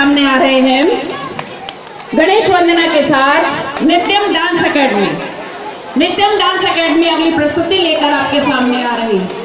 सामने आ रहे हैं। गणेश वंदना के साथ Nityam dance academy Nityam dance academy अगली प्रस्तुति लेकर आपके सामने आ रही है।